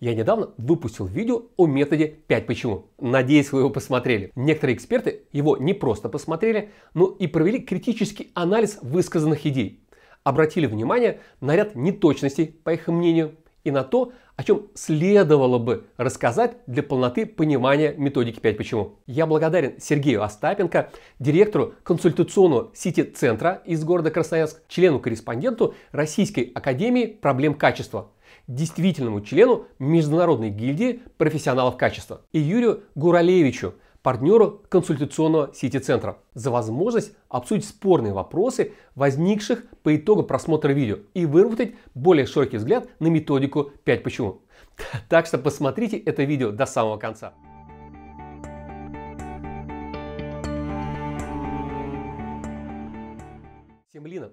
Я недавно выпустил видео о методе 5 почему. Надеюсь, вы его посмотрели. Некоторые эксперты его не просто посмотрели, но и провели критический анализ высказанных идей. Обратили внимание на ряд неточностей, по их мнению, и на то, о чем следовало бы рассказать для полноты понимания методики 5 почему. Я благодарен Сергею Остапенко, директору консультационного сити-центра из города Красноярск, члену-корреспонденту Российской академии проблем качества – действительному члену Международной гильдии профессионалов качества, и Юрию Гуралевичу, партнеру консультационного сити-центра, за возможность обсудить спорные вопросы, возникших по итогу просмотра видео, и выработать более широкий взгляд на методику 5 почему. Так что посмотрите это видео до самого конца. Всем лина.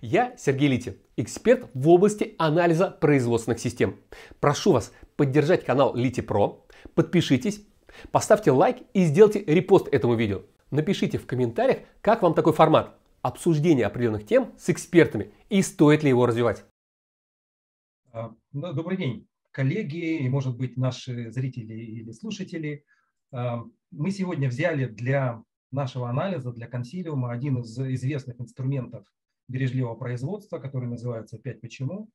Я Сергей Лити, эксперт в области анализа производственных систем. Прошу вас поддержать канал Лити Про, подпишитесь, поставьте лайк и сделайте репост этому видео. Напишите в комментариях, как вам такой формат обсуждения определенных тем с экспертами и стоит ли его развивать. А, добрый день, коллеги и, может быть, наши зрители или слушатели. А, мы сегодня взяли для нашего анализа, для консилиума один из известных инструментов бережливого производства, который называется «Пять почему».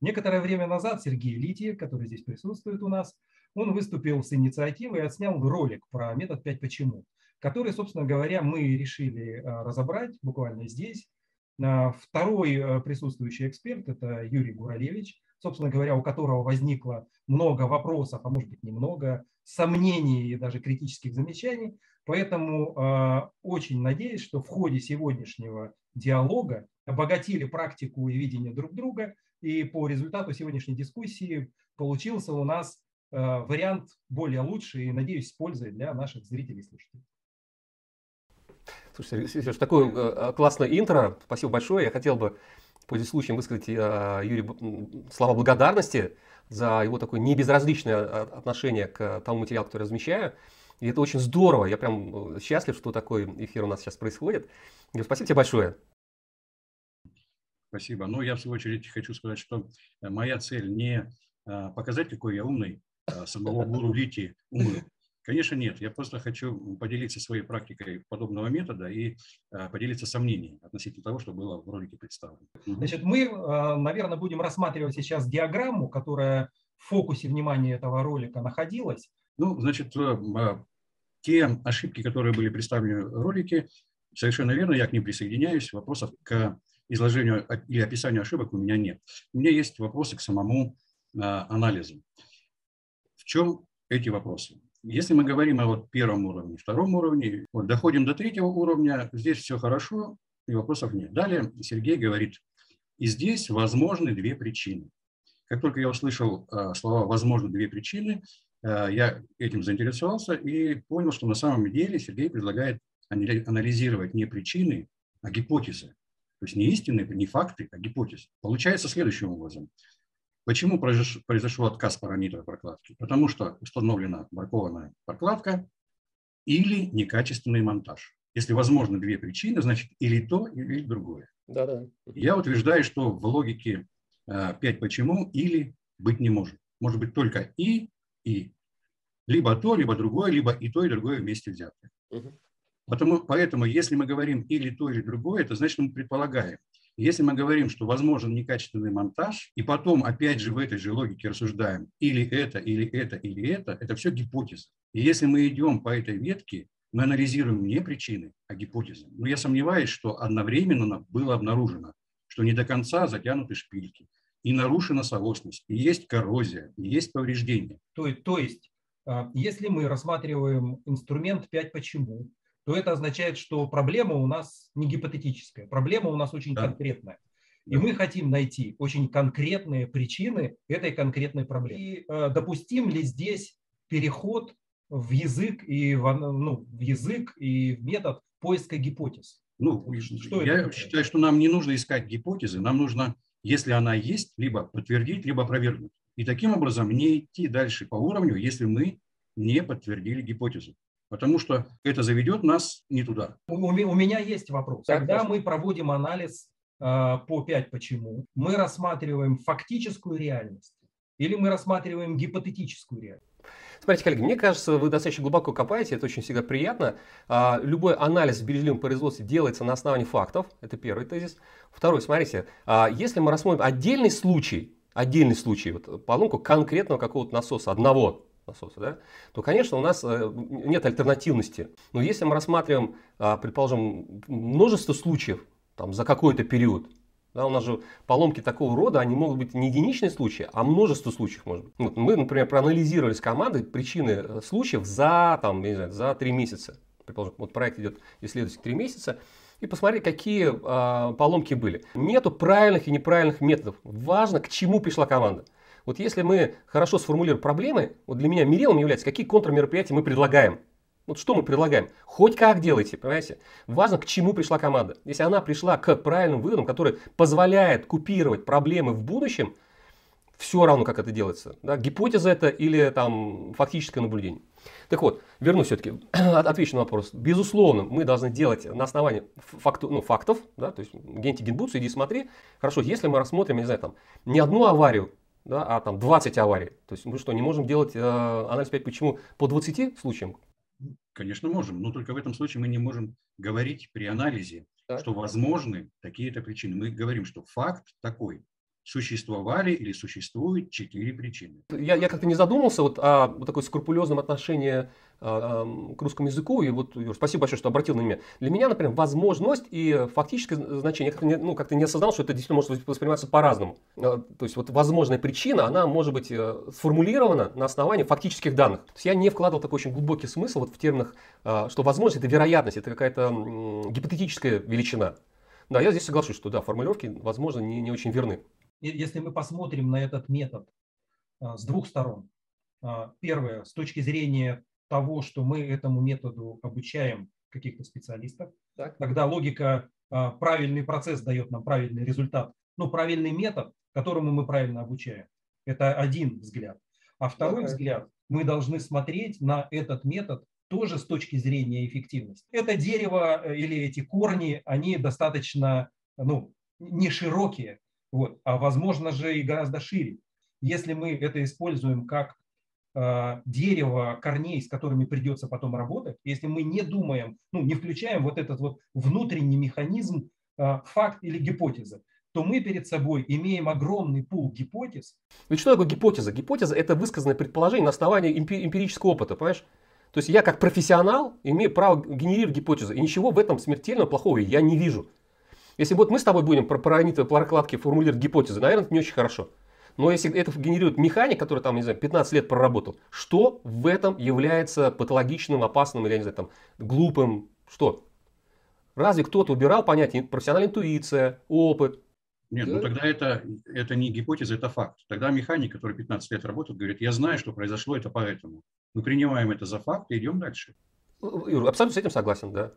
Некоторое время назад Сергей Лити, который здесь присутствует у нас, он выступил с инициативой и отснял ролик про метод «Пять почему», который, собственно говоря, мы решили а, разобрать буквально здесь. А, второй а, присутствующий эксперт – это Юрий Гуралевич, собственно говоря, у которого возникло много вопросов, а может быть немного, сомнений и даже критических замечаний. Поэтому э, очень надеюсь, что в ходе сегодняшнего диалога обогатили практику и видение друг друга, и по результату сегодняшней дискуссии получился у нас э, вариант более лучший и, надеюсь, с пользой для наших зрителей и слушателей. Слушайте, Сереж, такое э, классное интро. Спасибо большое. Я хотел бы, пользуясь случаем, высказать э, Юрию слова благодарности за его такое небезразличное отношение к тому материалу, который размещаю. И это очень здорово. Я прям э, счастлив, что такой эфир у нас сейчас происходит. Юр, спасибо тебе большое. Спасибо. Ну, я в свою очередь хочу сказать, что э, моя цель не э, показать, какой я умный, а самого гуру Лити умный. Конечно, нет. Я просто хочу поделиться своей практикой подобного метода и поделиться сомнениями относительно того, что было в ролике представлено. Значит, мы, наверное, будем рассматривать сейчас диаграмму, которая в фокусе внимания этого ролика находилась. Ну, значит, э, те ошибки, которые были представлены в ролике, совершенно верно, я к ним присоединяюсь. Вопросов к изложению или описанию ошибок у меня нет. У меня есть вопросы к самому анализу. В чем эти вопросы? Если мы говорим о вот первом уровне, втором уровне, вот доходим до третьего уровня, здесь все хорошо, и вопросов нет. Далее Сергей говорит, и здесь возможны две причины. Как только я услышал э, слова «возможно две причины», э, я этим заинтересовался и понял, что на самом деле Сергей предлагает анализировать не причины, а гипотезы. То есть не истины, не факты, а гипотезы. Получается следующим образом. Почему произошел отказ параметра прокладки? Потому что установлена бракованная прокладка или некачественный монтаж. Если возможно две причины, значит или то, или другое. Да, да. Я утверждаю, что в логике 5 э, почему или быть не может. Может быть только и, и. Либо то, либо другое, либо и то, и другое вместе взятое. Угу. Потому, поэтому, если мы говорим или то, или другое, это значит, мы предполагаем, если мы говорим, что возможен некачественный монтаж, и потом опять же в этой же логике рассуждаем, или это, или это, или это, это все гипотеза. И если мы идем по этой ветке, мы анализируем не причины, а гипотезы. Но я сомневаюсь, что одновременно было обнаружено, что не до конца затянуты шпильки, и нарушена соосность, и есть коррозия, и есть повреждения. То, то есть, а, если мы рассматриваем инструмент 5 почему, то это означает, что проблема у нас не гипотетическая, проблема у нас очень да. конкретная. И мы хотим найти очень конкретные причины этой конкретной проблемы. И э, допустим ли здесь переход в язык и в, ну, в язык и в метод поиска гипотез? Ну, что я это считаю, что нам не нужно искать гипотезы, нам нужно, если она есть, либо подтвердить, либо опровергнуть. И таким образом не идти дальше по уровню, если мы не подтвердили гипотезу потому что это заведет нас не туда. У, у меня есть вопрос. Когда мы проводим анализ э, по 5 почему, мы рассматриваем фактическую реальность или мы рассматриваем гипотетическую реальность. Смотрите, коллеги, мне кажется, вы достаточно глубоко копаете, это очень всегда приятно. А, любой анализ в бережливом производстве делается на основании фактов, это первый тезис. Второй, смотрите, а, если мы рассмотрим отдельный случай, отдельный случай, вот поломку конкретного какого-то насоса, одного насоса, да, то, конечно, у нас э, нет альтернативности. Но если мы рассматриваем, а, предположим, множество случаев там, за какой-то период, да, у нас же поломки такого рода, они могут быть не единичные случаи, а множество случаев может быть. Вот мы, например, проанализировали с командой причины э, случаев за, там, не знаю, за 3 месяца. Предположим, вот проект идет исследовательский 3 месяца, и посмотреть, какие э, поломки были. Нету правильных и неправильных методов. Важно, к чему пришла команда. Вот если мы хорошо сформулируем проблемы, вот для меня мерилом является, какие контрмероприятия мы предлагаем. Вот что мы предлагаем? Хоть как делайте, понимаете? Важно, к чему пришла команда. Если она пришла к правильным выводам, которые позволяют купировать проблемы в будущем, все равно, как это делается. Да? Гипотеза это или там фактическое наблюдение. Так вот, вернусь все-таки, отвечу на вопрос. Безусловно, мы должны делать на основании факту, ну, фактов, да, то есть генти генбутс, иди смотри. Хорошо, если мы рассмотрим, не знаю, там, не одну аварию, да, а там 20 аварий, то есть мы что, не можем делать э, анализ 5 почему по 20 случаям? Конечно, можем, но только в этом случае мы не можем говорить при анализе, так. что возможны такие-то причины. Мы говорим, что факт такой, существовали или существуют четыре причины. Я, я как-то не задумался вот о вот такой скрупулезном отношении а, к русскому языку. И вот, Юр, спасибо большое, что обратил на меня. Для меня, например, возможность и фактическое значение, я как-то не, ну, как не осознал, что это действительно может восприниматься по-разному. А, то есть вот возможная причина, она может быть э, сформулирована на основании фактических данных. То есть я не вкладывал такой очень глубокий смысл вот в терминах, а, что возможность это вероятность, это какая-то гипотетическая величина. Да, я здесь соглашусь, что да, формулировки, возможно, не, не очень верны если мы посмотрим на этот метод а, с двух сторон. А, первое, с точки зрения того, что мы этому методу обучаем каких-то специалистов, так. тогда логика, а, правильный процесс дает нам правильный результат. Ну, правильный метод, которому мы правильно обучаем. Это один взгляд. А второй так. взгляд, мы должны смотреть на этот метод тоже с точки зрения эффективности. Это дерево э, или эти корни, они достаточно ну, не широкие, вот. А возможно же и гораздо шире. Если мы это используем как э, дерево корней, с которыми придется потом работать, если мы не думаем, ну, не включаем вот этот вот внутренний механизм э, факт или гипотеза, то мы перед собой имеем огромный пул гипотез. Ведь что такое гипотеза? Гипотеза – это высказанное предположение на основании эмпирического опыта, понимаешь? То есть я как профессионал имею право генерировать гипотезы, и ничего в этом смертельно плохого я не вижу. Если вот мы с тобой будем про паранитовые прокладки формулировать гипотезы, наверное, это не очень хорошо. Но если это генерирует механик, который там, не знаю, 15 лет проработал, что в этом является патологичным, опасным или, я не знаю, там, глупым? Что? Разве кто-то убирал понятие профессиональная интуиция, опыт? Нет, ну тогда это, это не гипотеза, это факт. Тогда механик, который 15 лет работает, говорит, я знаю, что произошло это поэтому. Мы принимаем это за факт и идем дальше. Юр, абсолютно с этим согласен, да.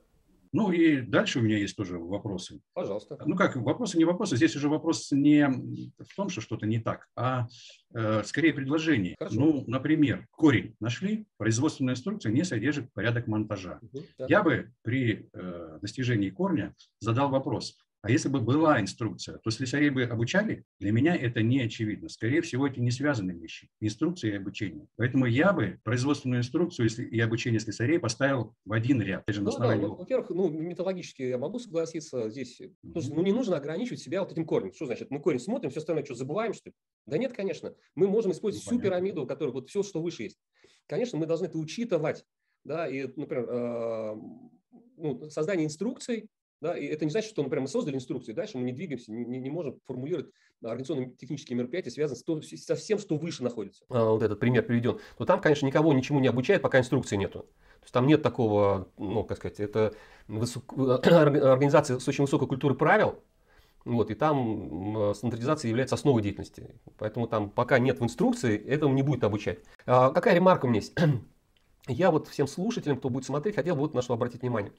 Ну и дальше у меня есть тоже вопросы. Пожалуйста. Ну как, вопросы не вопросы. Здесь уже вопрос не в том, что что-то не так, а э, скорее предложение. Хорошо. Ну, например, корень нашли, производственная инструкция не содержит порядок монтажа. Угу, да. Я бы при э, достижении корня задал вопрос, а если бы была инструкция, то слесарей бы обучали? Для меня это не очевидно. Скорее всего, это не связанные вещи. Инструкция и обучение. Поэтому я бы производственную инструкцию и обучение слесарей поставил в один ряд. Даже ну, да, во-первых, ну, методологически я могу согласиться здесь. Mm-hmm. Ну, не нужно ограничивать себя вот этим корнем. Что значит? Мы корень смотрим, все остальное что, забываем, что ли? Да нет, конечно. Мы можем использовать ну, всю пирамиду, которая вот все, что выше есть. Конечно, мы должны это учитывать. Да, и, например, э, ну, создание инструкций, да, и это не значит, что, мы создали инструкцию, дальше мы не двигаемся, не, не можем формулировать организационные технические мероприятия, связанные с то, со всем, что выше находится. А, вот этот пример приведен. Но там, конечно, никого ничему не обучают, пока инструкции нету. То есть там нет такого, ну, как сказать, это высок... организация с очень высокой культурой правил, вот, и там стандартизация является основой деятельности. Поэтому там пока нет в инструкции, этому не будет обучать. А, какая ремарка у меня есть? Я вот всем слушателям, кто будет смотреть, хотел бы вот на что обратить внимание.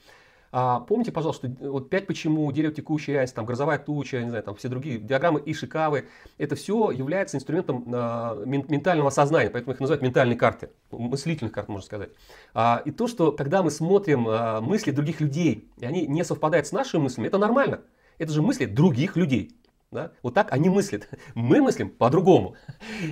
А, помните, пожалуйста, вот 5 почему, дерево текущей реальности, там, грозовая туча, не знаю, там все другие диаграммы и шикавы, это все является инструментом а, ментального сознания, поэтому их называют ментальные карты, мыслительных карт, можно сказать. А, и то, что когда мы смотрим а, мысли других людей, и они не совпадают с нашими мыслями, это нормально. Это же мысли других людей. Да? Вот так они мыслят. Мы мыслим по-другому.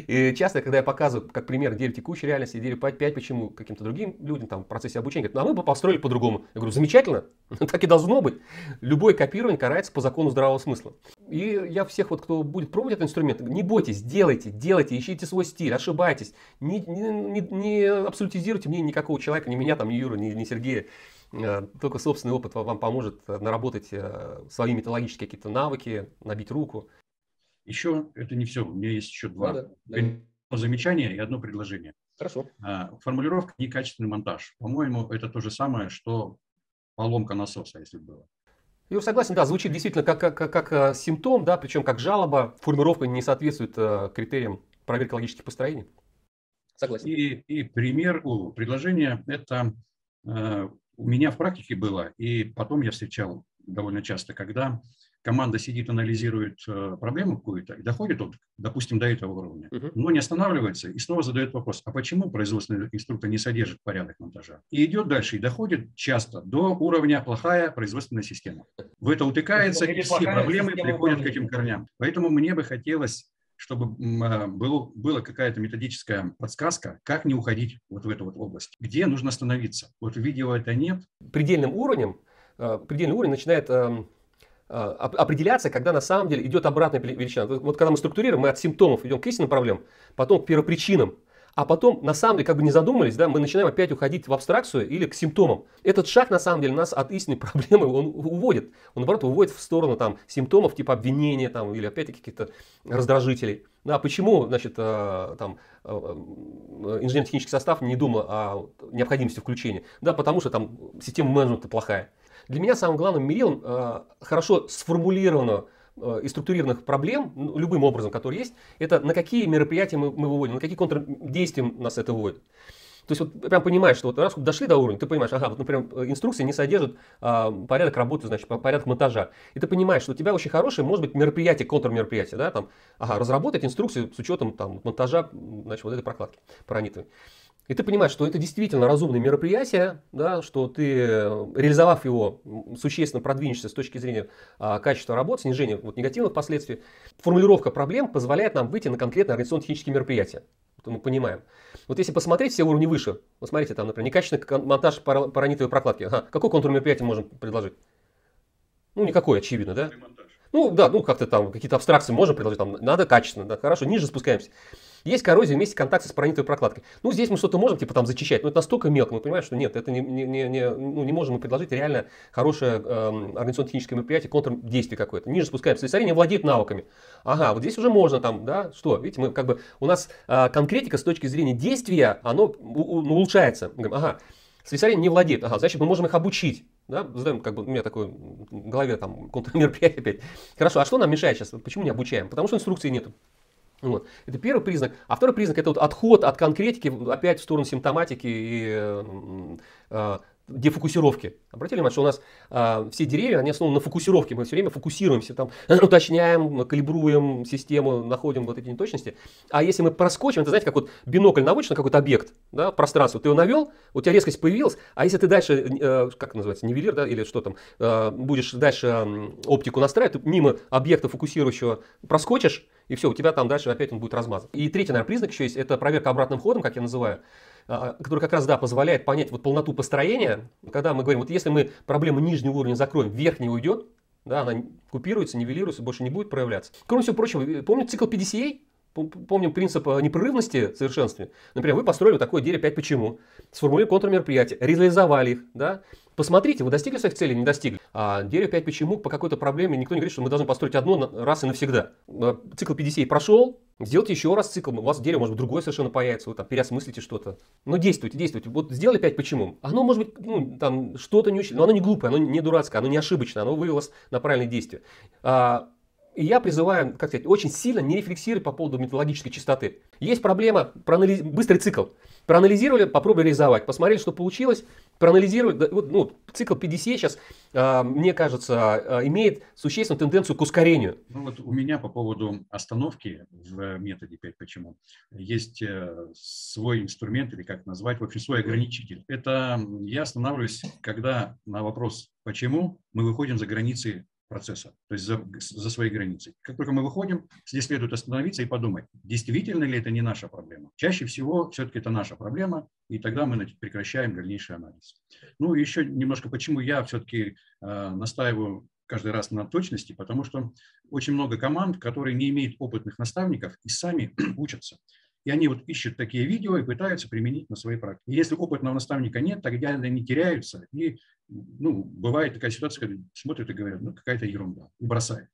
И часто, когда я показываю, как пример, дерево текущей реальности, дерево 5, почему каким-то другим людям там, в процессе обучения, говорят, ну а мы бы построили по-другому. Я говорю, замечательно, так и должно быть. Любое копирование карается по закону здравого смысла. И я всех, вот, кто будет пробовать этот инструмент, не бойтесь, делайте, делайте, ищите свой стиль, ошибайтесь. Не, не, не, не абсолютизируйте мне никакого человека, ни меня, там, ни Юру, ни, ни Сергея. Э, только собственный опыт вам поможет э, наработать э, свои методологические какие-то навыки, набить руку. Еще это не все. У меня есть еще два да, да, да. замечания и одно предложение. Хорошо. А, формулировка «некачественный монтаж». По-моему, это то же самое, что поломка насоса, если было. Я согласен, да, звучит действительно как, как, как, как симптом, да, причем как жалоба. Формулировка не соответствует критериям проверки логических построений. Согласен. И, и пример, о, предложение – это у меня в практике было, и потом я встречал довольно часто, когда команда сидит, анализирует э, проблему какую-то и доходит, вот, допустим, до этого уровня, uh-huh. но не останавливается и снова задает вопрос, а почему производственный инструктор не содержит порядок монтажа? И идет дальше и доходит часто до уровня плохая производственная система. В это утыкается, и все проблемы приходят к этим корням. Поэтому мне бы хотелось чтобы а, было, была какая-то методическая подсказка, как не уходить вот в эту вот область, где нужно остановиться. Вот видео это нет. Предельным уровнем, а, предельный уровень начинает а, определяться, когда на самом деле идет обратная величина. Вот когда мы структурируем, мы от симптомов идем к истинным проблемам, потом к первопричинам, а потом, на самом деле, как бы не задумались, да, мы начинаем опять уходить в абстракцию или к симптомам. Этот шаг, на самом деле, нас от истинной проблемы он уводит. Он, наоборот, уводит в сторону там, симптомов типа обвинения там, или опять-таки каких-то раздражителей. Да, почему, значит, э, там, э, э, инженерно-технический состав не думал о необходимости включения? Да, потому что там система менеджмента плохая. Для меня самым главным мерилом хорошо сформулированного и структурированных проблем, ну, любым образом, который есть, это на какие мероприятия мы, мы выводим, на какие контрдействия нас это выводит. То есть вот прям понимаешь, что вот раз дошли до уровня, ты понимаешь, ага, вот, например, инструкция не содержит а, порядок работы, значит, порядок монтажа. И ты понимаешь, что у тебя очень хорошее, может быть, мероприятие, контрмероприятие, да, там, ага, разработать инструкцию с учетом там монтажа, значит, вот этой прокладки паранитовой. И ты понимаешь, что это действительно разумное мероприятие, да, что ты, реализовав его, существенно продвинешься с точки зрения а, качества работы, снижения вот, негативных последствий. Формулировка проблем позволяет нам выйти на конкретные организационно-технические мероприятия. Это мы понимаем. Вот если посмотреть все уровни выше, вот смотрите, там, например, некачественный монтаж паранитовой прокладки. Ага, какое контрмероприятие можем предложить? Ну, никакой, очевидно, да? Ну, да, ну, как-то там, какие-то абстракции можем предложить, там, надо качественно, да, хорошо, ниже спускаемся. Есть коррозия вместе контакта с паранитовой прокладкой. Ну, здесь мы что-то можем, типа, там, зачищать, но это настолько мелко, мы понимаем, что нет, это не, не, не, не, ну, не можем мы предложить реально хорошее э, организационно-техническое мероприятие, контрдействие какое-то. Ниже спускаемся. Слесари не владеет навыками. Ага, вот здесь уже можно там, да, что, видите, мы как бы, у нас э, конкретика с точки зрения действия, оно у, у, улучшается. Мы говорим, ага, слесари не владеет, ага, значит, мы можем их обучить. Да, задаем, как бы, у меня такое в голове там контрмероприятие опять. Хорошо, а что нам мешает сейчас? Почему не обучаем? Потому что инструкции нету. Вот. Это первый признак. А второй признак это вот отход от конкретики опять в сторону симптоматики и э, э, дефокусировки. Обратили внимание, что у нас э, все деревья, они основаны на фокусировке. Мы все время фокусируемся, там, уточняем, калибруем систему, находим вот эти неточности. А если мы проскочим, это знаете, как вот бинокль наводишь на какой-то объект, да, пространство, ты его навел, у тебя резкость появилась, а если ты дальше, э, как называется, нивелир, да, или что там, э, будешь дальше э, оптику настраивать, ты мимо объекта фокусирующего проскочишь, и все, у тебя там дальше опять он будет размазан. И третий, наверное, признак еще есть, это проверка обратным ходом, как я называю, который как раз, да, позволяет понять вот полноту построения. Когда мы говорим, вот если мы проблему нижнего уровня закроем, верхний уйдет, да, она купируется, нивелируется, больше не будет проявляться. Кроме всего прочего, помните цикл PDCA? Помним принцип э, непрерывности совершенствования. Например, вы построили такое дерево 5 почему, сформулировали контрмероприятия, реализовали их, да, Посмотрите, вы достигли своих целей, не достигли. А дерево 5 почему по какой-то проблеме никто не говорит, что мы должны построить одно раз и навсегда. А, цикл 50 прошел, сделайте еще раз цикл, у вас дерево, может быть, другое совершенно появится, вы там переосмыслите что-то. Но действуйте, действуйте. Вот сделали 5 почему. Оно может быть, ну, там, что-то не очень, но оно не глупое, оно не дурацкое, оно не ошибочное, оно вывелось на правильные действия. А, и я призываю, как сказать, очень сильно не рефлексировать по поводу методологической чистоты. Есть проблема, проанализ... быстрый цикл. Проанализировали, попробовали реализовать, посмотрели, что получилось, проанализировали. Вот, ну, цикл 50 сейчас, э, мне кажется, э, имеет существенную тенденцию к ускорению. Ну вот у меня по поводу остановки в методе 5 почему есть э, свой инструмент, или как назвать, в общем, свой ограничитель. Это я останавливаюсь, когда на вопрос «почему» мы выходим за границы процесса, то есть за, за своей границей. Как только мы выходим, здесь следует остановиться и подумать, действительно ли это не наша проблема. Чаще всего все-таки это наша проблема, и тогда мы прекращаем дальнейший анализ. Ну еще немножко, почему я все-таки э, настаиваю каждый раз на точности, потому что очень много команд, которые не имеют опытных наставников и сами учатся. И они вот ищут такие видео и пытаются применить на своей практике. И если опытного наставника нет, тогда они теряются. И ну, бывает такая ситуация, когда смотрят и говорят, ну, какая-то ерунда, и бросают.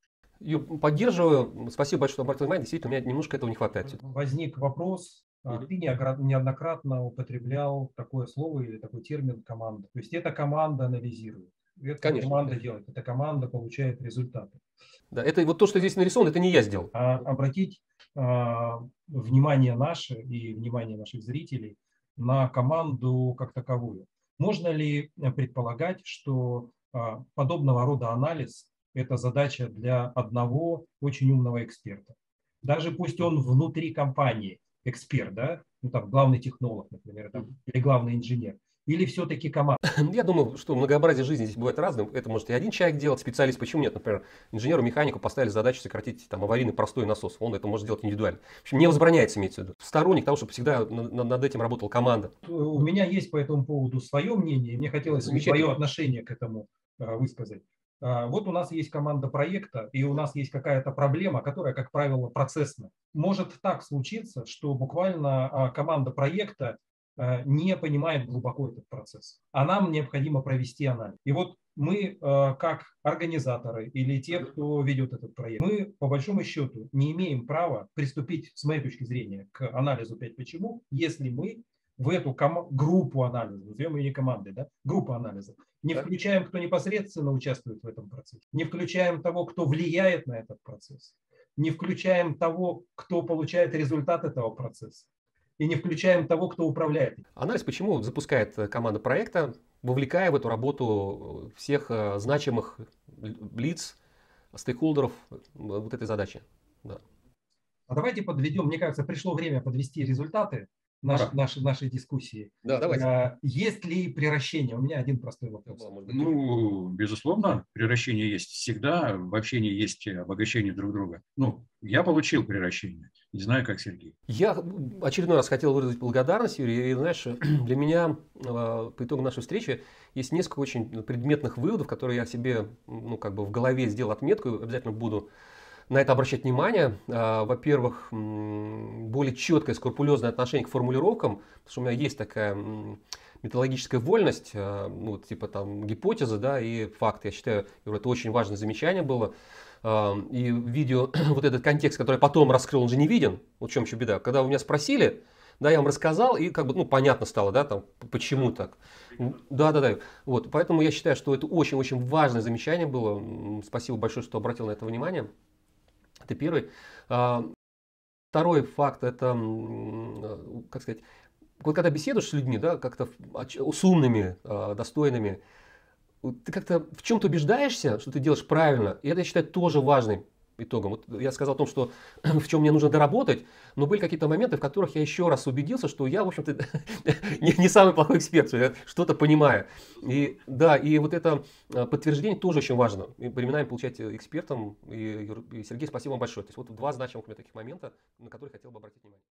Поддерживаю. Спасибо большое, что обратил внимание. Действительно, у меня немножко этого не хватает. Возник вопрос. А ты неоднократно употреблял такое слово или такой термин команда. То есть это команда анализирует. Это Конечно. команда делает, эта команда получает результаты. Да, это вот то, что здесь нарисовано, это не я сделал. А обратить внимание наше и внимание наших зрителей на команду как таковую. Можно ли предполагать, что а, подобного рода анализ – это задача для одного очень умного эксперта? Даже пусть он внутри компании эксперт, да, ну там главный технолог, например, там, или главный инженер, или все-таки команда? Я думаю, что многообразие жизни здесь бывает разным. Это может и один человек делать, специалист. Почему нет? Например, инженеру, механику поставили задачу сократить там, аварийный простой насос. Он это может делать индивидуально. В общем, не возбраняется, имеется в виду. Сторонник того, чтобы всегда над этим работала команда. У меня есть по этому поводу свое мнение. Мне хотелось свое отношение к этому а, высказать. А, вот у нас есть команда проекта, и у нас есть какая-то проблема, которая, как правило, процессна. Может так случиться, что буквально а, команда проекта Э, не понимает глубоко этот процесс. А нам необходимо провести анализ. И вот мы, э, как организаторы или те, кто ведет этот проект, мы, по большому счету, не имеем права приступить, с моей точки зрения, к анализу 5 почему, если мы в эту группу анализа, назовем ее не командой, да, группу анализа, не включаем, кто непосредственно участвует в этом процессе, не включаем того, кто влияет на этот процесс, не включаем того, кто получает результат этого процесса и не включаем того, кто управляет. Анализ почему запускает э, команда проекта, вовлекая в эту работу э, всех э, значимых лиц, стейкхолдеров вот этой задачи. Да. А давайте подведем, мне кажется, пришло время подвести результаты наш, ага. нашей, нашей дискуссии. Да, давайте. А, есть ли приращение? У меня один простой вопрос. Ну, безусловно, приращение есть всегда. В общении есть обогащение друг друга. Ну, я получил приращение. Не знаю, как Сергей. Я очередной раз хотел выразить благодарность, Юрий. И, знаешь, для меня а, по итогу нашей встречи есть несколько очень предметных выводов, которые я себе ну, как бы в голове сделал отметку. Обязательно буду на это обращать внимание. А, во-первых, более четкое, скрупулезное отношение к формулировкам, потому что у меня есть такая методологическая вольность, а, ну, типа там гипотезы, да, и факты. Я считаю, это очень важное замечание было. А, и видео, вот этот контекст, который я потом раскрыл, он же не виден. Вот в чем еще беда. Когда вы меня спросили, да, я вам рассказал, и как бы, ну, понятно стало, да, там, почему так. Да, да, да. Вот, поэтому я считаю, что это очень-очень важное замечание было. Спасибо большое, что обратил на это внимание. Это первый. А, второй факт, это, как сказать, вот когда беседуешь с людьми, да, как-то с умными, а, достойными, ты как-то в чем-то убеждаешься, что ты делаешь правильно, и это, я считаю, тоже важным итогом. Вот я сказал о том, что в чем мне нужно доработать, но были какие-то моменты, в которых я еще раз убедился, что я, в общем-то, не, не самый плохой эксперт, что я что-то понимаю. И да, и вот это а, подтверждение тоже очень важно. И временами получать экспертом. И, и Сергей, спасибо вам большое. То есть вот два значимых у меня таких момента, на которые хотел бы обратить внимание.